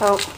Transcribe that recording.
Oh,